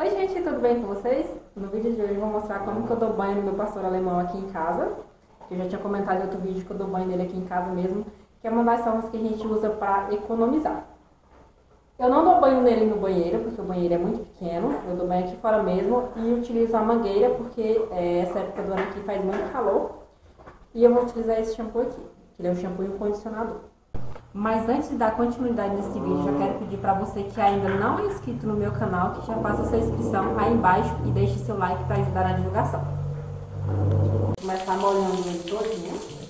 Oi gente, tudo bem com vocês? No vídeo de hoje eu vou mostrar como que eu dou banho no meu pastor alemão aqui em casa. Eu já tinha comentado em outro vídeo que eu dou banho nele aqui em casa mesmo, que é uma das formas que a gente usa para economizar. Eu não dou banho nele no banheiro, porque o banheiro é muito pequeno, eu dou banho aqui fora mesmo e utilizo a mangueira, porque é, essa época do ano aqui faz muito calor. E eu vou utilizar esse shampoo aqui, que ele é um shampoo e um condicionador. Mas antes de dar continuidade nesse vídeo, já quero pedir para você que ainda não é inscrito no meu canal, que já faça sua inscrição aí embaixo e deixe seu like para ajudar na divulgação. Vou começar molhando ele todinho.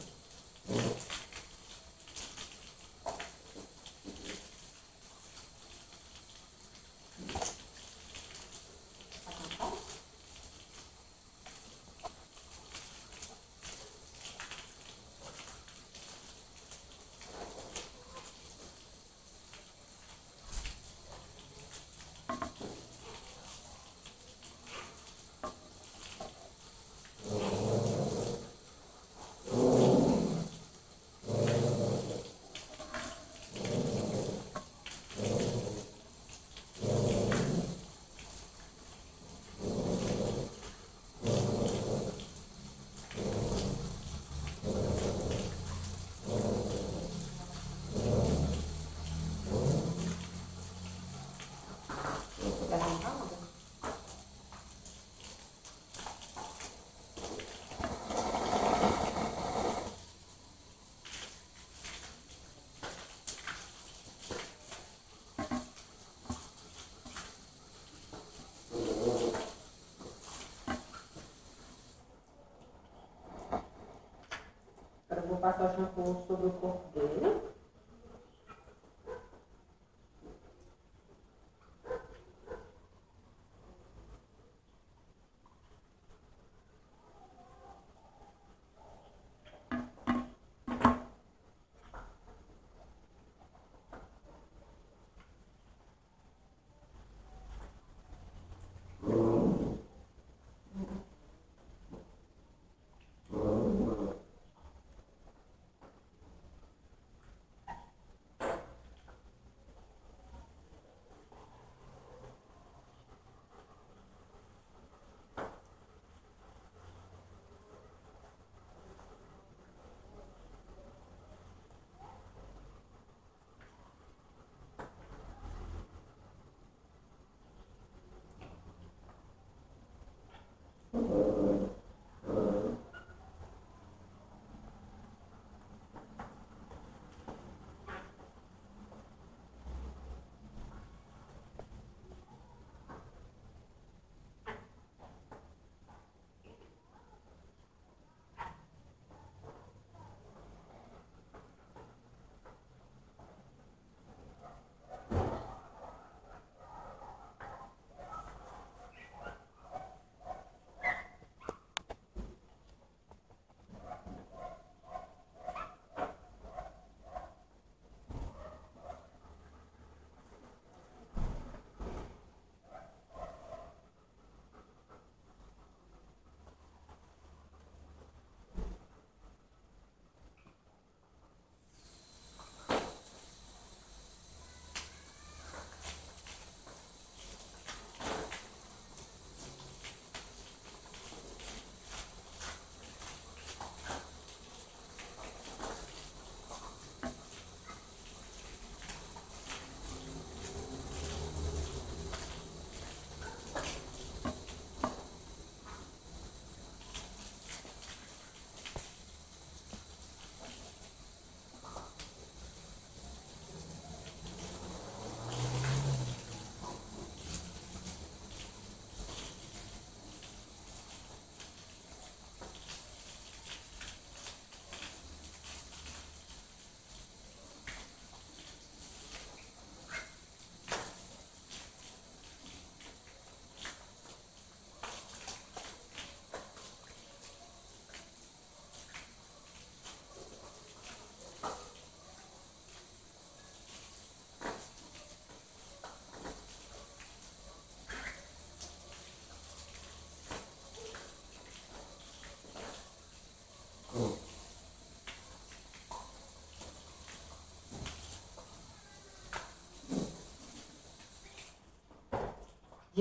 Agora eu vou passar o shampoo sobre o corpo dele.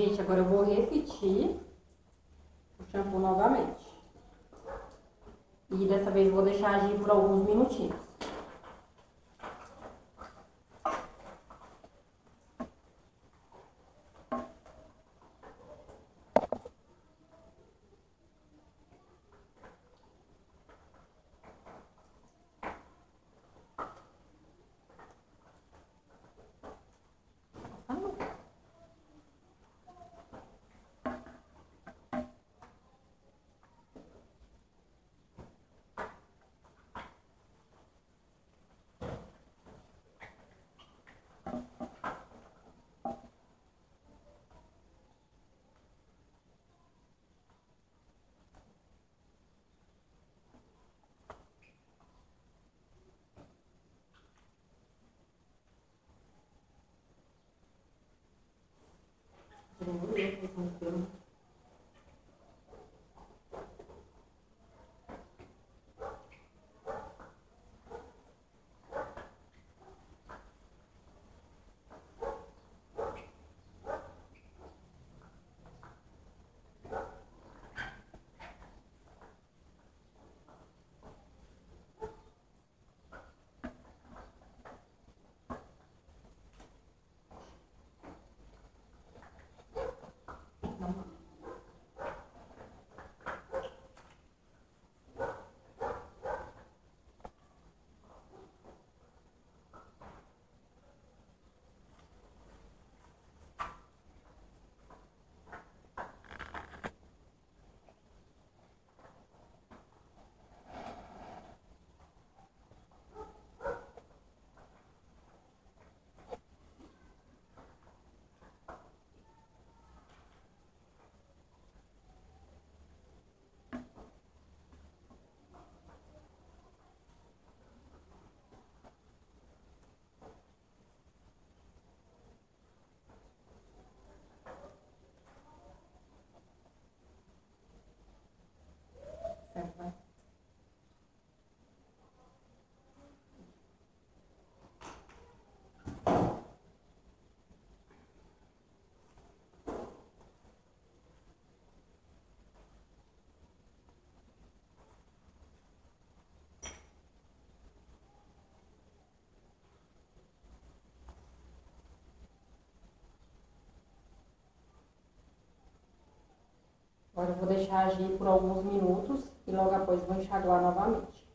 Gente, agora eu vou repetir o shampoo novamente. E dessa vez vou deixar agir por alguns minutinhos. Agora eu vou deixar agir por alguns minutos e logo após vou enxaguar novamente.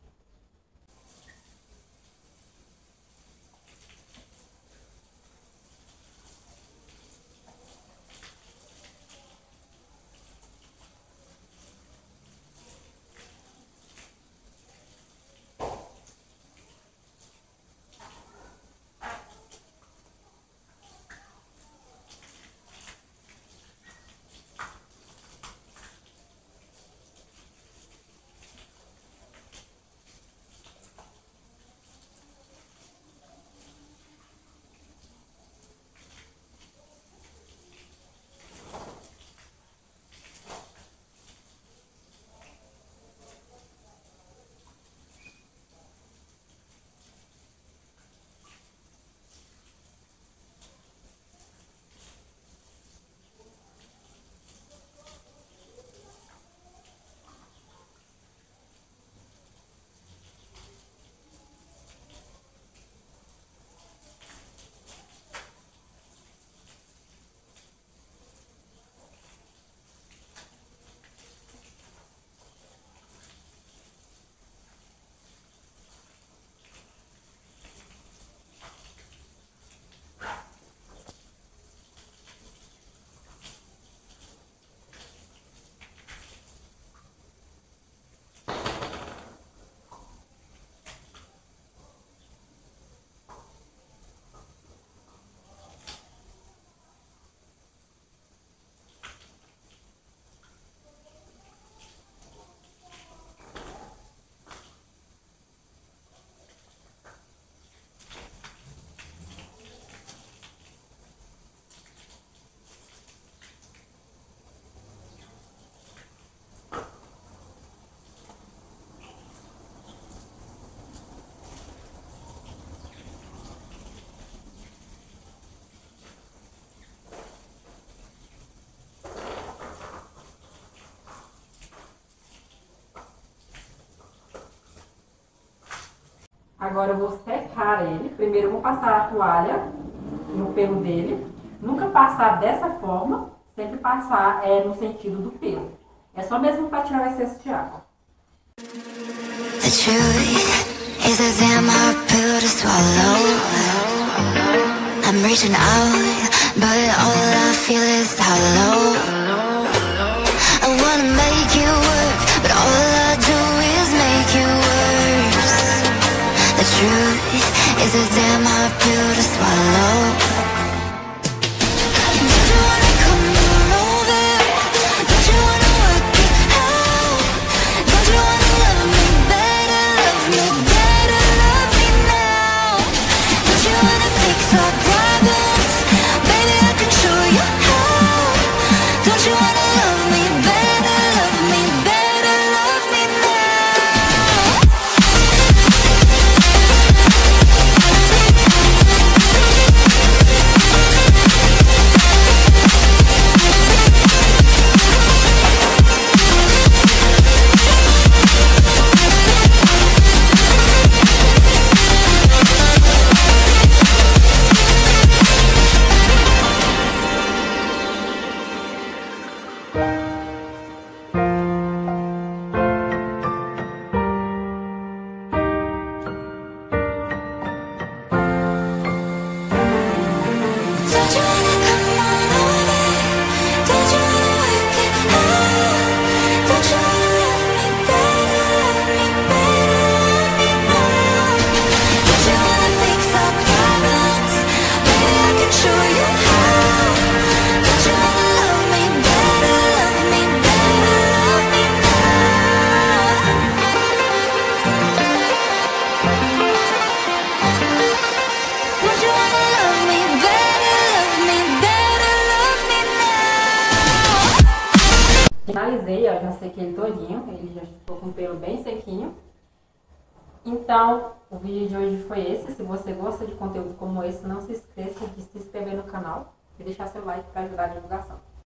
Agora eu vou secar ele. Primeiro eu vou passar a toalha no pelo dele. Nunca passar dessa forma, sempre passar é, no sentido do pelo. É só mesmo para tirar o excesso de água. The truth is a damn pill to swallow. I'm reaching out, but all I feel is hollow. I wanna make is a damn hard pill to swallow. Finalizei, ó, já sequei ele todinho, ele já ficou com o pelo bem sequinho. Então, o vídeo de hoje foi esse. Se você gosta de conteúdo como esse, não se esqueça de se inscrever no canal e deixar seu like para ajudar a divulgação.